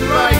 right.